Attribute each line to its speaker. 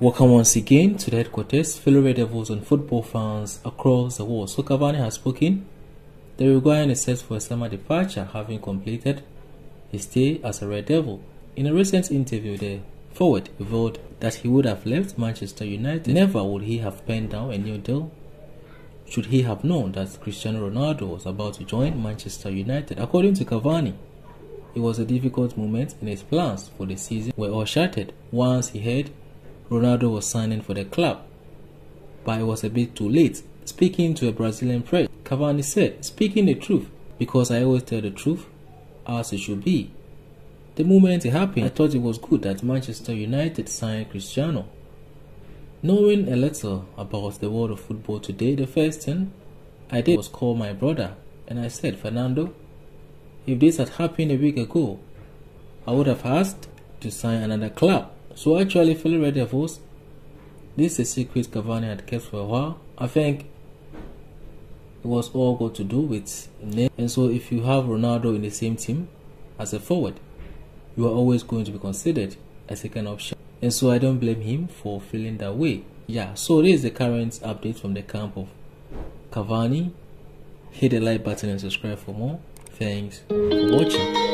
Speaker 1: Welcome once again to the headquarters, fellow Red Devils and football fans across the world. So Cavani has spoken. The Uruguayan is set for a summer departure, having completed his stay as a Red Devil. In a recent interview, the forward revealed that he would have left Manchester United. Never would he have penned down a new deal should he have known that Cristiano Ronaldo was about to join Manchester United. According to Cavani, it was a difficult moment and his plans for the season were all shattered once he heard Ronaldo was signing for the club, but it was a bit too late. Speaking to a Brazilian press, Cavani said, Speaking the truth, because I always tell the truth as it should be. The moment it happened, I thought it was good that Manchester United signed Cristiano. Knowing a little about the world of football today, the first thing I did was call my brother and I said, Fernando, if this had happened a week ago, I would have asked to sign another club. So actually, fellow Red Devils, this is a secret Cavani had kept for a while. I think it was all got to do with name. And so if you have Ronaldo in the same team as a forward, you are always going to be considered a second option. And so I don't blame him for feeling that way. Yeah, so this is the current update from the camp of Cavani. Hit the like button and subscribe for more. Thanks for watching.